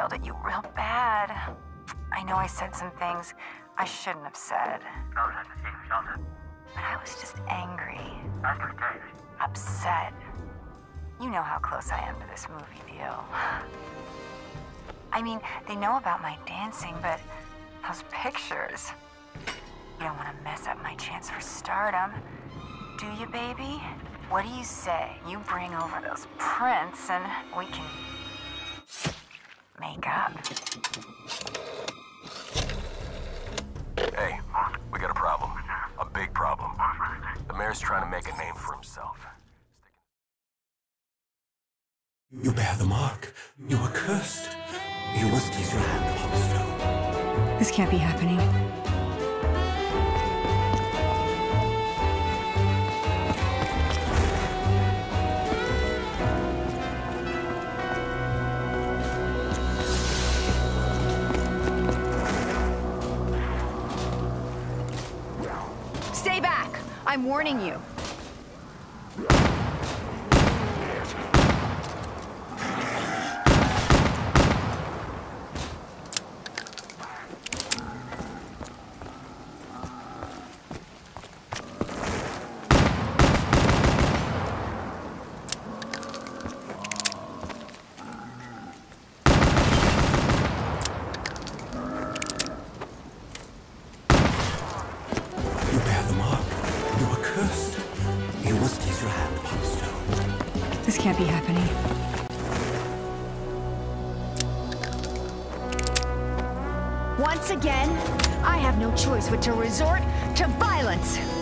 yelled at you real bad. I know I said some things I shouldn't have said. But I was just angry. Upset. You know how close I am to this movie deal. I mean, they know about my dancing, but those pictures. You don't want to mess up my chance for stardom. Do you, baby? What do you say? You bring over those prints and we can make up. Hey, we got a problem. A big problem. The mayor's trying to make a name for himself. You bear the mark. You are cursed. You must use your hand upon the stone. This can't be happening. I'm warning you. This can't be happening. Once again, I have no choice but to resort to violence.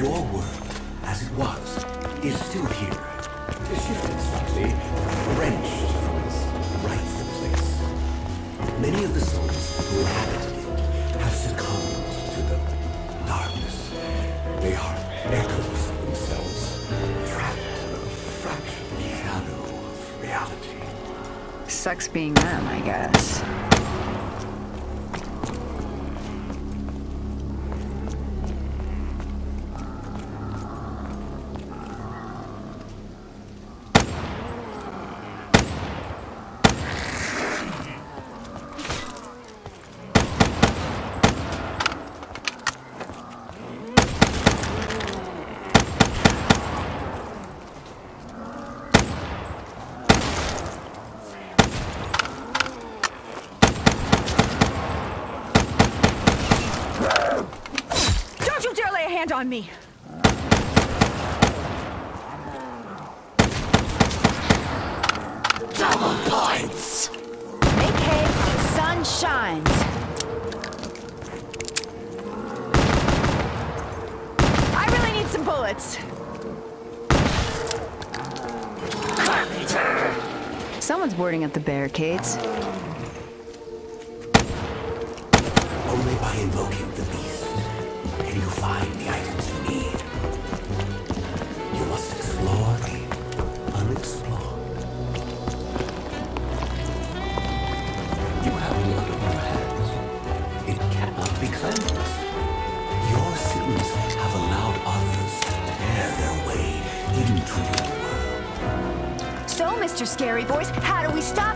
Your world, as it was, is still here. Shifted slightly, wrenched from its rightful place. Many of the souls who inhabited it have succumbed to the darkness. They are echoes of themselves, trapped in a fractured shadow of reality. Sucks being them, I guess. Hand on me! Double points! Make hay, the sun shines. I really need some bullets. Someone's boarding at the barricades. Only by invoking the beast can you find the items you need. You must explore the unexplored. You have blood on your hands. It cannot be cleansed. Your sins have allowed others to tear their way into your world. So, Mr. Scary Voice, how do we stop